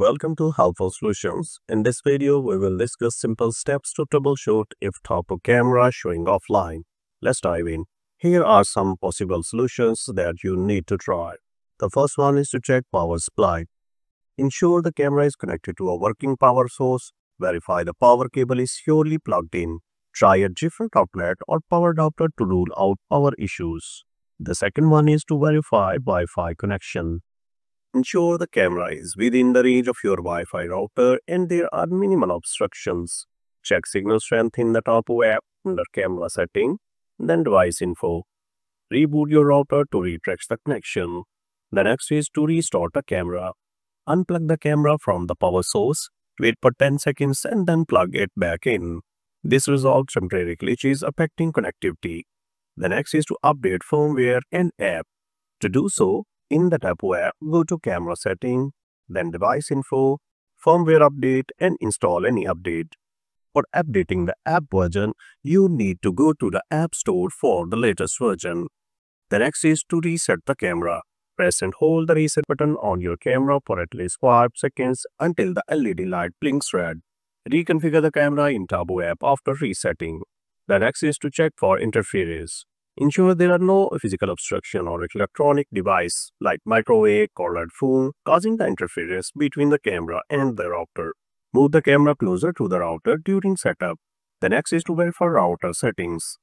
Welcome to Helpful Solutions. In this video, we will discuss simple steps to troubleshoot if Tapo camera showing offline. Let's dive in. Here are some possible solutions that you need to try. The first one is to check power supply. Ensure the camera is connected to a working power source. Verify the power cable is surely plugged in. Try a different outlet or power adapter to rule out power issues. The second one is to verify Wi-Fi connection. Ensure the camera is within the range of your Wi-Fi router and there are minimal obstructions. Check signal strength in the Tapo app under camera setting, then device info. Reboot your router to retrace the connection. The next is to restart the camera. Unplug the camera from the power source, wait for 10 seconds and then plug it back in. This resolves temporary glitches affecting connectivity. The next is to update firmware and app. To do so, in the app, go to Camera Setting, then Device Info, Firmware Update and install any update. For updating the app version, you need to go to the App Store for the latest version. The next is to reset the camera. Press and hold the reset button on your camera for at least 5 seconds until the LED light blinks red. Reconfigure the camera in Tapo app after resetting. The next is to check for interference. Ensure there are no physical obstruction or electronic device like microwave or phone causing the interference between the camera and the router. Move the camera closer to the router during setup. The next is to verify router settings.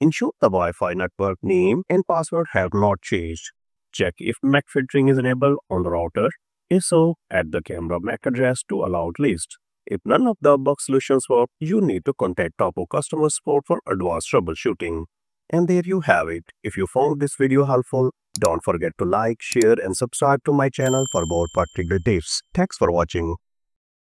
Ensure the Wi-Fi network name and password have not changed. Check if MAC filtering is enabled on the router. If so, add the camera MAC address to allowed list. If none of the above solutions work, you need to contact Tapo customer support for advanced troubleshooting. And there you have it. If you found this video helpful, don't forget to like, share and subscribe to my channel for more particular tips. Thanks for watching.